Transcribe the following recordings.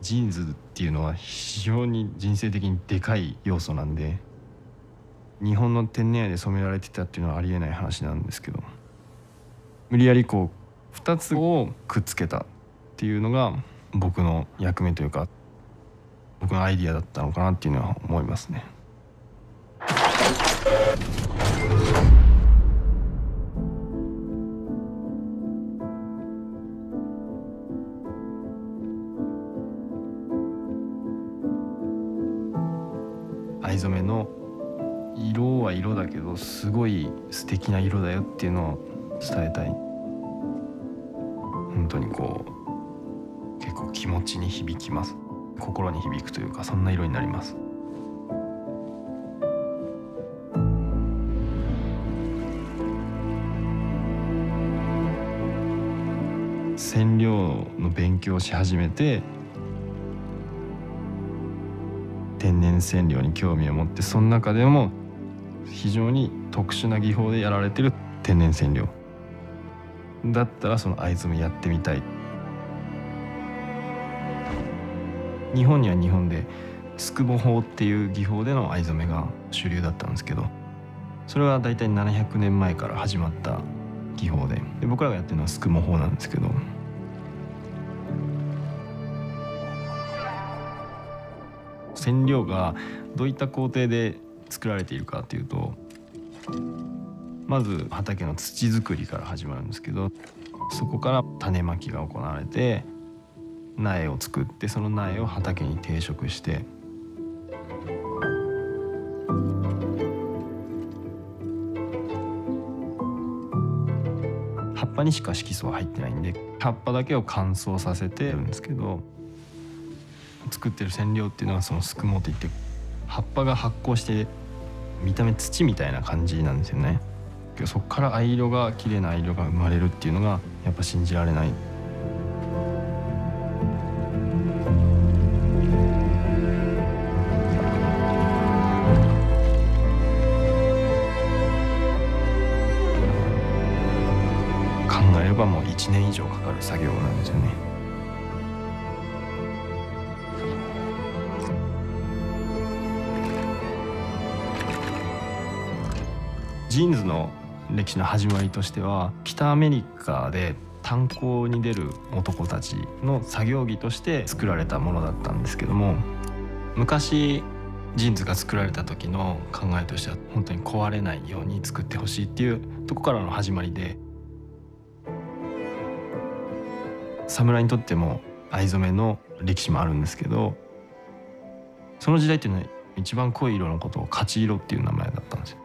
ジーンズっていうのは非常に人生的にでかい要素なんで日本の天然愛で染められてたっていうのはありえない話なんですけど無理やりこう2つをくっつけたっていうのが僕の役目というか僕のアイディアだったのかなっていうのは思いますね。藍染めの色は色だけどすごい素敵な色だよっていうのを伝えたい。本当にこう結構気持ちに響きます。心に響くというかそんな色になります。染料の勉強をし始めて天然染料に興味を持ってその中でも非常に特殊な技法でやられてる天然染料。だったらその藍染めやってみたい。日本には日本でスクモ法っていう技法での藍染めが主流だったんですけどそれは大体700年前から始まった技法で。で僕らがやってるのはスクモ法なんですけど染料がどういった工程で作られているかというとまず畑の土作りから始まるんですけどそこから種まきが行われて苗を作ってその苗を畑に定植して葉っぱにしか色素は入ってないんで葉っぱだけを乾燥させてるんですけど作ってる染料っていうのはそのすくもっていって葉っぱが発酵して見た目土みたいな感じなんですよね。そこから藍色が綺麗な藍色が生まれるっていうのがやっぱ信じられない。考えればもう1年以上かかる作業なんですよね。ジーンズの歴史の始まりとしては北アメリカで炭鉱に出る男たちの作業着として作られたものだったんですけども昔ジーンズが作られた時の考えとしては本当に壊れないように作ってほしいっていうとこからの始まりで侍にとっても藍染めの歴史もあるんですけどその時代っていうのは一番濃い色のことを勝ち色っていう名前だったんですよ。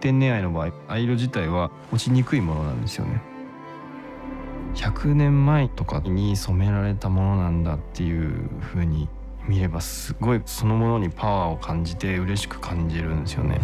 天然藍の場合藍色自体は落ちにくいものなんですよね。100年前とかに染められたものなんだっていう風に見ればすごいそのものにパワーを感じて嬉しく感じるんですよね。